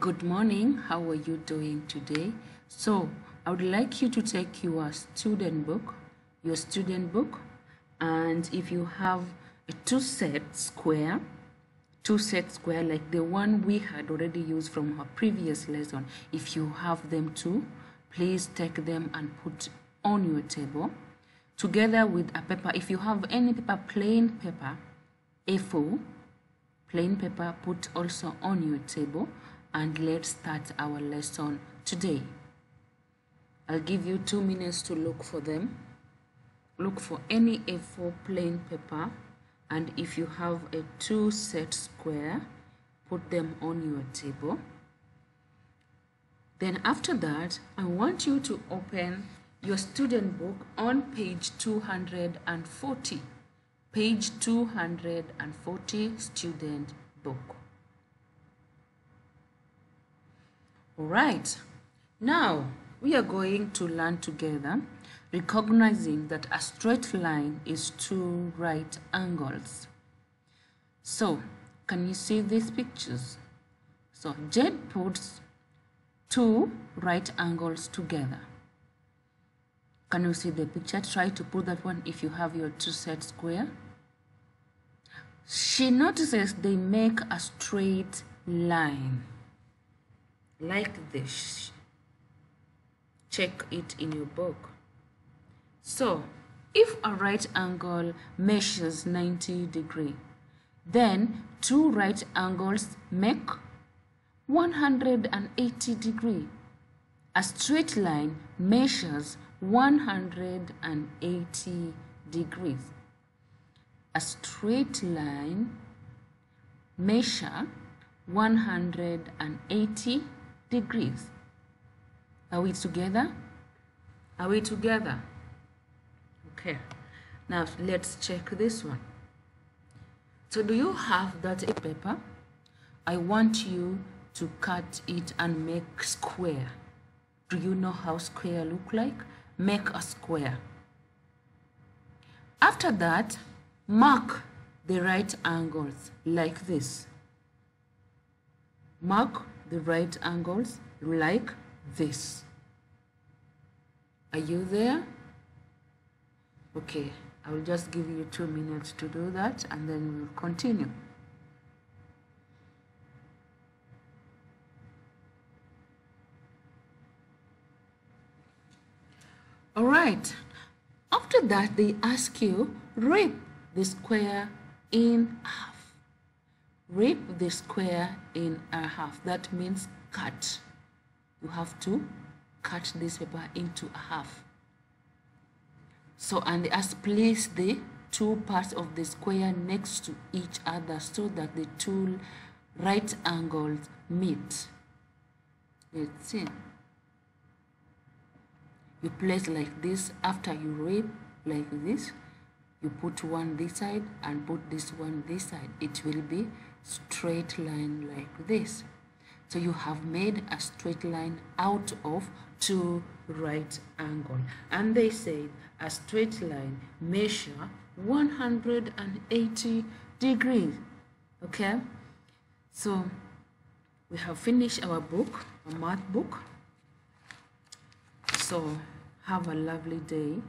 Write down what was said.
Good morning. How are you doing today? So, I would like you to take your student book, your student book, and if you have a two set square, two set square like the one we had already used from our previous lesson, if you have them too, please take them and put on your table together with a paper. If you have any paper, plain paper, A4, plain paper, put also on your table and let's start our lesson today. I'll give you two minutes to look for them. Look for any A4 plain paper and if you have a two set square, put them on your table. Then after that, I want you to open your student book on page 240. Page 240 student book. All right. Now, we are going to learn together recognizing that a straight line is two right angles. So, can you see these pictures? So, Jed puts two right angles together. Can you see the picture? Try to put that one if you have your two set square. She notices they make a straight line like this. Check it in your book. So, if a right angle measures 90 degree, then two right angles make 180 degree. A straight line measures 180 degrees. A straight line measure 180 degrees. Are we together? Are we together? Okay. Now let's check this one. So do you have that paper? I want you to cut it and make square. Do you know how square look like? Make a square. After that, mark the right angles like this. Mark the right angles like this. Are you there? Okay, I will just give you two minutes to do that and then we'll continue. All right. After that, they ask you, rip the square in half. Rip the square in a half. That means cut. You have to cut this paper into a half. So, and ask place the two parts of the square next to each other so that the two right angles meet. Let's see you place like this after you rip like this you put one this side and put this one this side. It will be straight line like this. So you have made a straight line out of two right angle. And they said a straight line measure 180 degrees. Okay? So we have finished our book a math book. So have a lovely day